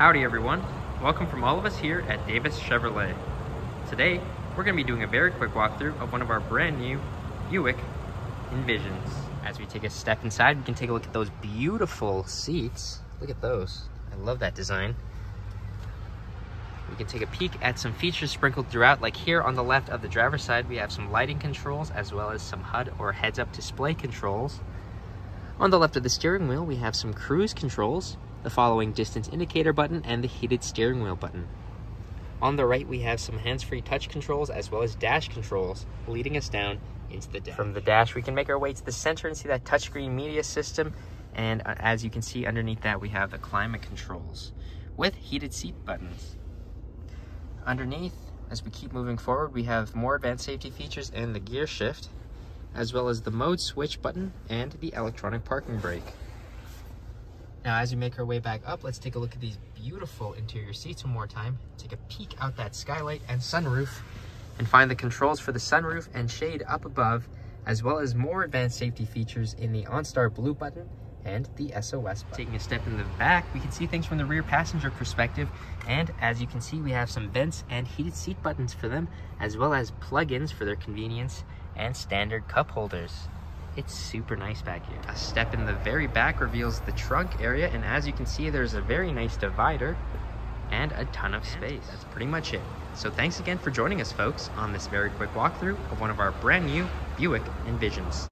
Howdy everyone, welcome from all of us here at Davis Chevrolet. Today, we're going to be doing a very quick walkthrough of one of our brand new Buick Envisions. As we take a step inside, we can take a look at those beautiful seats. Look at those, I love that design. We can take a peek at some features sprinkled throughout, like here on the left of the driver's side, we have some lighting controls as well as some HUD or heads-up display controls. On the left of the steering wheel, we have some cruise controls, the following distance indicator button, and the heated steering wheel button. On the right, we have some hands-free touch controls as well as dash controls, leading us down into the dash. From the dash, we can make our way to the center and see that touchscreen media system. And uh, as you can see underneath that, we have the climate controls with heated seat buttons. Underneath, as we keep moving forward, we have more advanced safety features and the gear shift, as well as the mode switch button and the electronic parking brake. Now, as we make our way back up, let's take a look at these beautiful interior seats one more time. Take a peek out that skylight and sunroof and find the controls for the sunroof and shade up above, as well as more advanced safety features in the OnStar Blue button and the SOS button. Taking a step in the back, we can see things from the rear passenger perspective. And as you can see, we have some vents and heated seat buttons for them, as well as plug-ins for their convenience and standard cup holders. It's super nice back here. A step in the very back reveals the trunk area, and as you can see, there's a very nice divider and a ton of space. That's pretty much it. So thanks again for joining us, folks, on this very quick walkthrough of one of our brand new Buick Envisions.